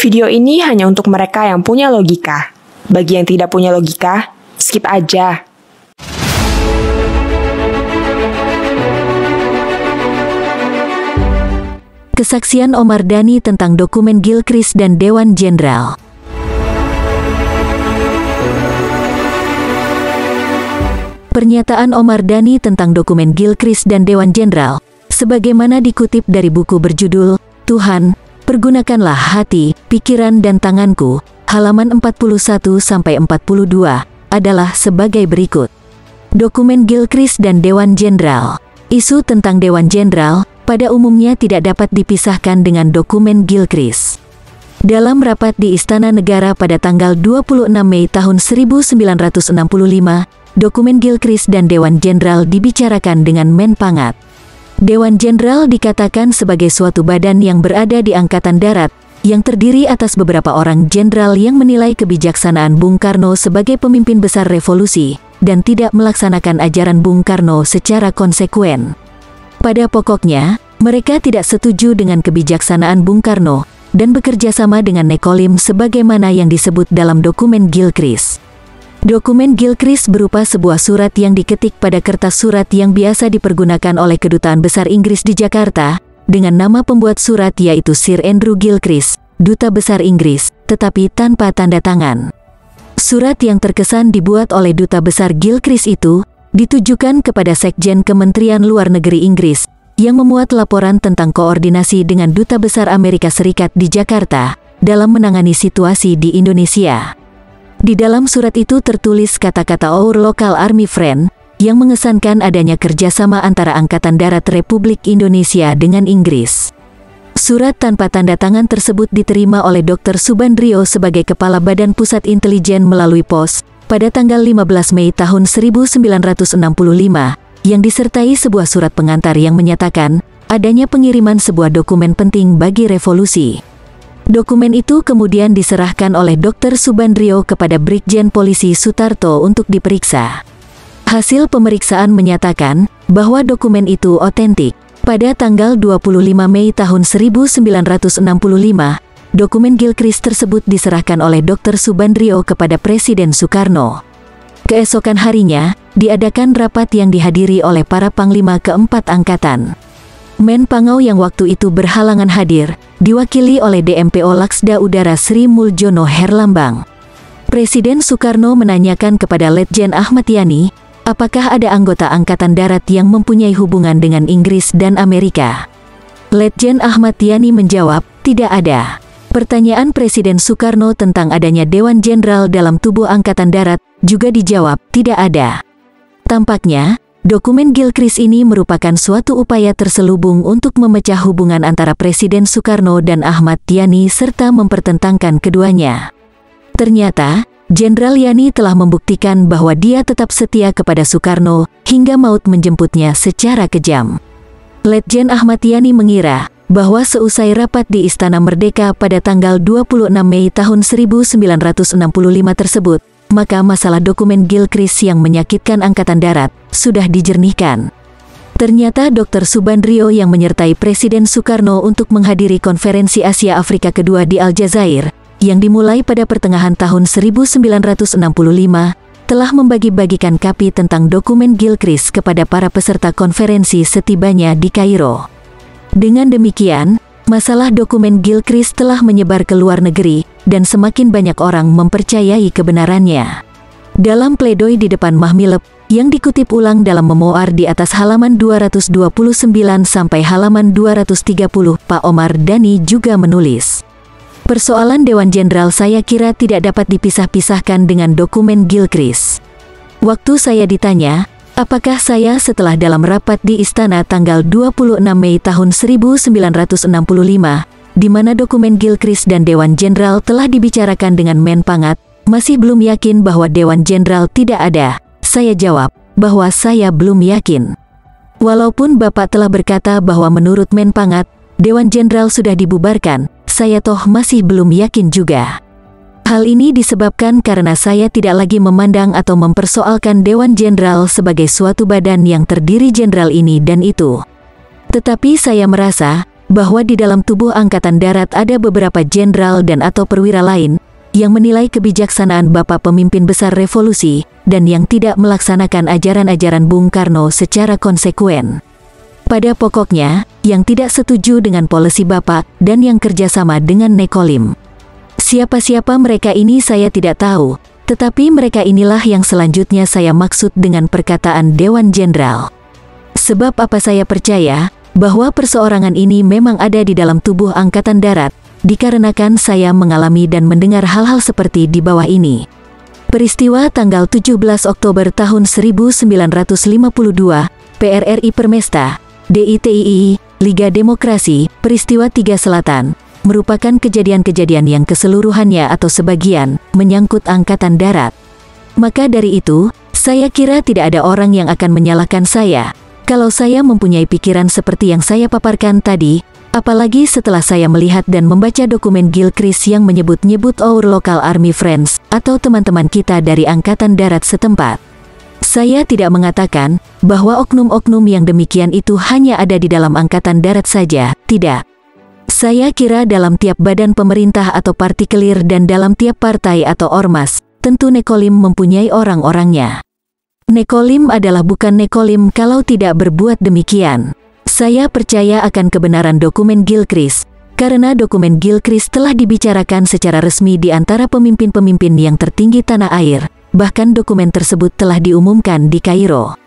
Video ini hanya untuk mereka yang punya logika. Bagi yang tidak punya logika, skip aja. Kesaksian Omar Dhani tentang dokumen Gilchrist dan Dewan Jenderal. Pernyataan Omar Dhani tentang dokumen Gilchrist dan Dewan Jenderal, sebagaimana dikutip dari buku berjudul Tuhan, pergunakanlah hati, pikiran dan tanganku, halaman 41 sampai 42 adalah sebagai berikut. Dokumen Gilchrist dan Dewan Jenderal. Isu tentang Dewan Jenderal pada umumnya tidak dapat dipisahkan dengan dokumen Gilchrist. Dalam rapat di Istana Negara pada tanggal 26 Mei tahun 1965, dokumen Gilchrist dan Dewan Jenderal dibicarakan dengan Menpangat. Dewan Jenderal dikatakan sebagai suatu badan yang berada di Angkatan Darat, yang terdiri atas beberapa orang jenderal yang menilai kebijaksanaan Bung Karno sebagai pemimpin besar revolusi, dan tidak melaksanakan ajaran Bung Karno secara konsekuen. Pada pokoknya, mereka tidak setuju dengan kebijaksanaan Bung Karno, dan bekerja sama dengan Nekolim sebagaimana yang disebut dalam dokumen Gilchrist. Dokumen Gilchrist berupa sebuah surat yang diketik pada kertas surat yang biasa dipergunakan oleh Kedutaan Besar Inggris di Jakarta, dengan nama pembuat surat yaitu Sir Andrew Gilchrist, Duta Besar Inggris, tetapi tanpa tanda tangan. Surat yang terkesan dibuat oleh Duta Besar Gilchrist itu, ditujukan kepada Sekjen Kementerian Luar Negeri Inggris, yang memuat laporan tentang koordinasi dengan Duta Besar Amerika Serikat di Jakarta, dalam menangani situasi di Indonesia. Di dalam surat itu tertulis kata-kata Our Local Army Friend, yang mengesankan adanya kerjasama antara Angkatan Darat Republik Indonesia dengan Inggris. Surat tanpa tanda tangan tersebut diterima oleh Dr. Subandrio sebagai Kepala Badan Pusat Intelijen melalui pos, pada tanggal 15 Mei tahun 1965, yang disertai sebuah surat pengantar yang menyatakan, adanya pengiriman sebuah dokumen penting bagi revolusi. Dokumen itu kemudian diserahkan oleh Dr. Subandrio kepada Brigjen Polisi Sutarto untuk diperiksa. Hasil pemeriksaan menyatakan bahwa dokumen itu otentik. Pada tanggal 25 Mei tahun 1965, dokumen Gilchrist tersebut diserahkan oleh Dr. Subandrio kepada Presiden Soekarno. Keesokan harinya, diadakan rapat yang dihadiri oleh para panglima keempat angkatan. Men Pangau yang waktu itu berhalangan hadir, diwakili oleh DMPO Laksda Udara Sri Muljono Herlambang. Presiden Soekarno menanyakan kepada Letjen Ahmad Yani, apakah ada anggota Angkatan Darat yang mempunyai hubungan dengan Inggris dan Amerika. Letjen Ahmad Yani menjawab, tidak ada. Pertanyaan Presiden Soekarno tentang adanya Dewan Jenderal dalam tubuh Angkatan Darat juga dijawab, tidak ada. Tampaknya, Dokumen Gilchrist ini merupakan suatu upaya terselubung untuk memecah hubungan antara Presiden Soekarno dan Ahmad Yani serta mempertentangkan keduanya. Ternyata, Jenderal Yani telah membuktikan bahwa dia tetap setia kepada Soekarno hingga maut menjemputnya secara kejam. Letjen Ahmad Yani mengira bahwa seusai rapat di Istana Merdeka pada tanggal 26 Mei tahun 1965 tersebut, maka masalah dokumen Gilchrist yang menyakitkan Angkatan Darat sudah dijernihkan. Ternyata Dr. Subandrio yang menyertai Presiden Soekarno untuk menghadiri konferensi Asia Afrika kedua di Aljazair, yang dimulai pada pertengahan tahun 1965, telah membagi-bagikan kapi tentang dokumen Gilchrist kepada para peserta konferensi setibanya di Kairo. Dengan demikian, masalah dokumen Gilchrist telah menyebar ke luar negeri, dan semakin banyak orang mempercayai kebenarannya. Dalam pledoi di depan Mahmilep, yang dikutip ulang dalam memoar di atas halaman 229 sampai halaman 230, Pak Omar Dhani juga menulis. Persoalan Dewan Jenderal saya kira tidak dapat dipisah-pisahkan dengan dokumen Gilchrist. Waktu saya ditanya, apakah saya setelah dalam rapat di istana tanggal 26 Mei tahun 1965, di mana dokumen Gilchrist dan Dewan Jenderal telah dibicarakan dengan Menpangat, masih belum yakin bahwa Dewan Jenderal tidak ada. Saya jawab bahwa saya belum yakin. Walaupun Bapak telah berkata bahwa menurut Menpangat, Dewan Jenderal sudah dibubarkan, saya toh masih belum yakin juga. Hal ini disebabkan karena saya tidak lagi memandang atau mempersoalkan Dewan Jenderal sebagai suatu badan yang terdiri jenderal ini dan itu. Tetapi saya merasa bahwa di dalam tubuh Angkatan Darat ada beberapa jenderal dan atau perwira lain yang menilai kebijaksanaan Bapak pemimpin besar revolusi dan yang tidak melaksanakan ajaran-ajaran Bung Karno secara konsekuen. Pada pokoknya, yang tidak setuju dengan polisi Bapak dan yang kerjasama dengan Nekolim. Siapa-siapa mereka ini saya tidak tahu, tetapi mereka inilah yang selanjutnya saya maksud dengan perkataan Dewan Jenderal. Sebab apa saya percaya, bahwa perseorangan ini memang ada di dalam tubuh Angkatan Darat, dikarenakan saya mengalami dan mendengar hal-hal seperti di bawah ini. Peristiwa tanggal 17 Oktober tahun 1952, PRRI Permesta, DITII, Liga Demokrasi, Peristiwa Tiga Selatan, merupakan kejadian-kejadian yang keseluruhannya atau sebagian menyangkut Angkatan Darat. Maka dari itu, saya kira tidak ada orang yang akan menyalahkan saya kalau saya mempunyai pikiran seperti yang saya paparkan tadi, apalagi setelah saya melihat dan membaca dokumen Gilchrist yang menyebut-nyebut Our Local Army Friends atau teman-teman kita dari Angkatan Darat setempat. Saya tidak mengatakan bahwa oknum-oknum yang demikian itu hanya ada di dalam Angkatan Darat saja, tidak. Saya kira dalam tiap badan pemerintah atau partikelir dan dalam tiap partai atau ormas, tentu Nekolim mempunyai orang-orangnya. Nekolim adalah bukan Nekolim kalau tidak berbuat demikian. Saya percaya akan kebenaran dokumen Gilchrist, karena dokumen Gilchrist telah dibicarakan secara resmi di antara pemimpin-pemimpin yang tertinggi tanah air, bahkan dokumen tersebut telah diumumkan di Kairo.